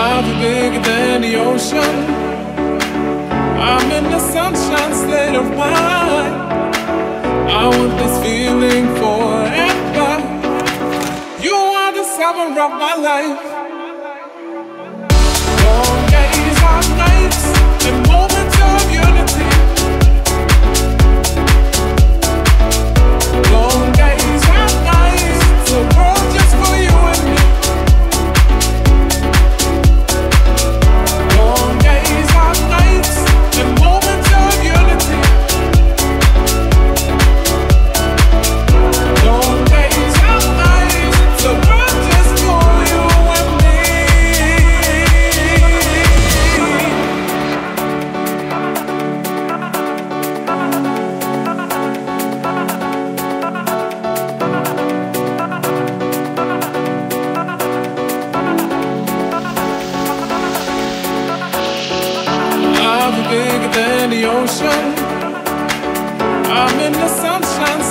Love bigger than the ocean. I'm in the sunshine state of mind. I want this feeling forever. You are the summer of my life. Bigger than the ocean. I'm in the sunshine